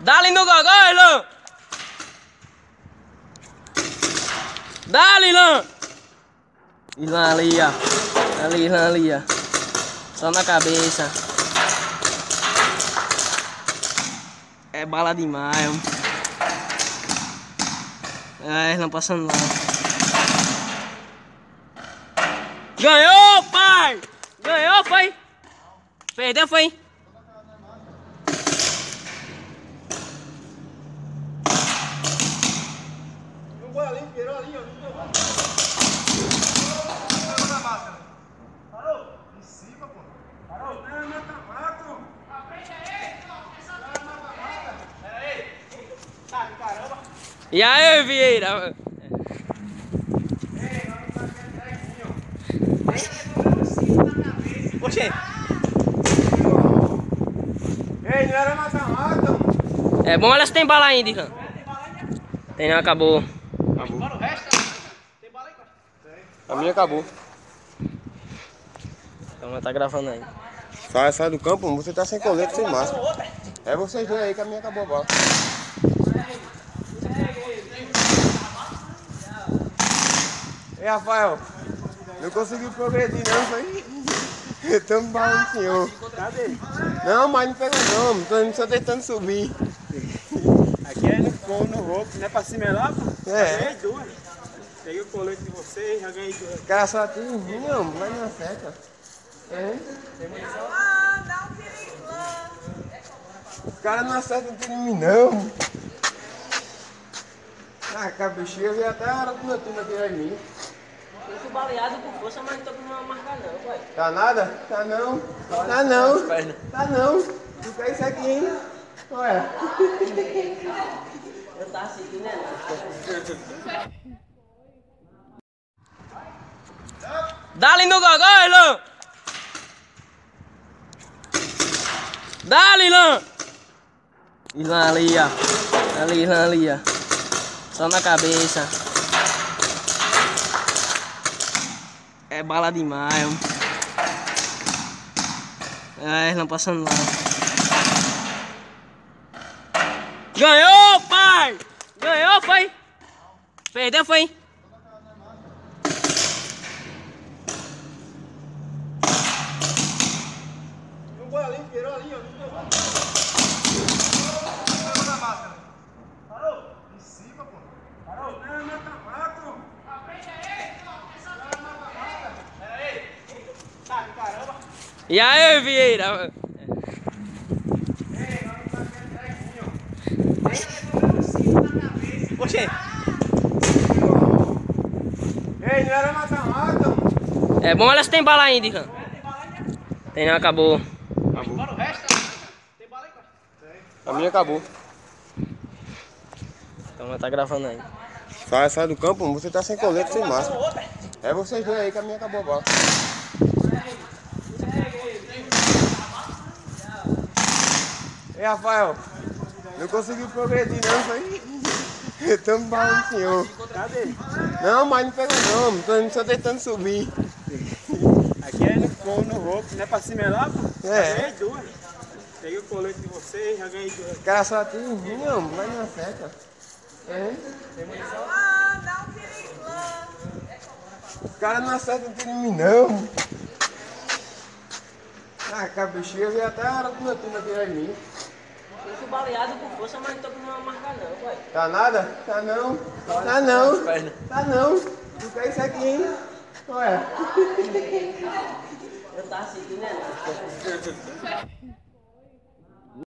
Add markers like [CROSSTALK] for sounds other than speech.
Dá-lhe no gogó, Ilan! Dá-lhe, Ilan! Ilan ali, ó. Ali, Ilan ali, ó. Só na cabeça. É bala demais, mano. É, não passando lá. Ganhou, pai! Ganhou, foi? Perdeu, foi? Não foi ali, virou ali, ó. Parou? Em cima, pô. Parou? Não, não, tá mato. Tá, caramba. E aí, Vieira? Oxê. Ei, não era mata-mata. É bom elas têm bala ainda, Ilan. Tem não, acabou. Agora o resto, tem bala aí, A minha acabou. Então tá gravando aí. Sai, sai do campo, você tá sem colete, sem máscara. É vocês dois aí que a minha acabou a bala. Ei, Rafael, não conseguiu progredir não, isso [LAUGHS] aí. Tamo balando, senhor. Cadê? Não, mas não pegou não, tô só tentando subir. Aqui é no fogo, no roubo, não é pra cima é lá, pô? É. Ganhei duas. Peguei o colete de vocês, já ganhei duas. O cara só tem um não, mas não acerta. É? Os caras não acertam tudo em mim não. Ah, cabecinha, eu vi até a hora do meu turno aqui em mim. Eu fui baleado com força, mas não tô com uma marca não, pai. Tá nada? Tá não. Tá não. Tá não. Quer isso aqui, hein? Olha. [LAUGHS] Eu tava sentindo, né? Dá-lhe no gogó, Ilan! Dá-lhe, Ilan! Ilan ali, ó. Ali, Ilan ali, ó. Só na cabeça. É bala demais, mano. É, não passando lá. Ganhou, pai! Ganhou, foi? Perdeu, foi? Não foi ali, virou ali, ó. Parou? Em cima, pô. Parou? Não, não, tá mato. Tá, caramba. E aí, Vieira? Oxê. Ei, não era mata-mata. É bom elas têm bala ainda, Ilan. Tem não, acabou. Agora o resto, tem bala aí, A minha acabou. Então tá gravando aí. Sai, sai do campo, você tá sem colete, sem máscara. É vocês dois aí que a minha acabou a bala. Ei, Rafael, não conseguiu progredir não, isso [LAUGHS] aí. Tamo balando, senhor. Cadê? Não, mas não pegou não, tô só tentando subir. Aqui é no fogo, no roubo, não é pra cima é lá, pô? É. Ganhei duas. Peguei o colete de vocês, já ganhei duas. O cara só tem um não, mas não acerta. É? Os caras não acertam tudo em mim não. Ah, cabecinha, eu vi até a hora do meu turno aqui em mim. Eu fui baleado com força, mas não tô com uma marca não, pai. Tá nada? Tá não. Tá não. Tá não. Tu quer isso aqui, hein? Olha. Eu tava sentindo, né? [LAUGHS]